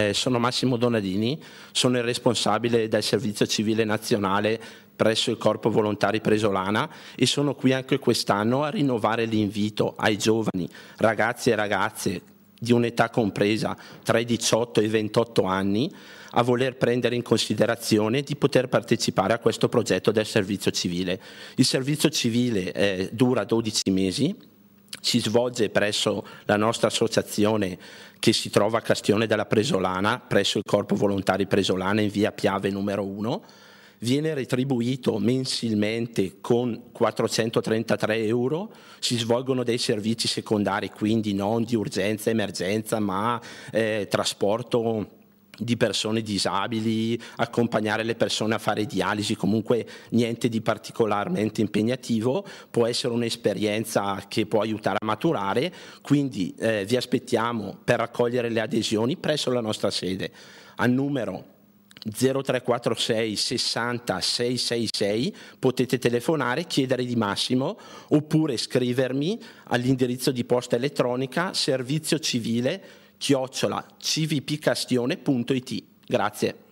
eh, sono Massimo Donadini, sono il responsabile del Servizio Civile Nazionale presso il Corpo Volontari Presolana e sono qui anche quest'anno a rinnovare l'invito ai giovani, ragazzi e ragazze di un'età compresa tra i 18 e i 28 anni a voler prendere in considerazione di poter partecipare a questo progetto del servizio civile. Il servizio civile eh, dura 12 mesi, si svolge presso la nostra associazione che si trova a Castione della Presolana, presso il Corpo Volontari Presolana in via Piave numero 1 viene retribuito mensilmente con 433 euro, si svolgono dei servizi secondari, quindi non di urgenza, emergenza, ma eh, trasporto di persone disabili, accompagnare le persone a fare dialisi, comunque niente di particolarmente impegnativo, può essere un'esperienza che può aiutare a maturare, quindi eh, vi aspettiamo per raccogliere le adesioni presso la nostra sede al numero 0346 60 666 potete telefonare, chiedere di Massimo oppure scrivermi all'indirizzo di posta elettronica servizio civile chiocciola cvpcastione.it. Grazie.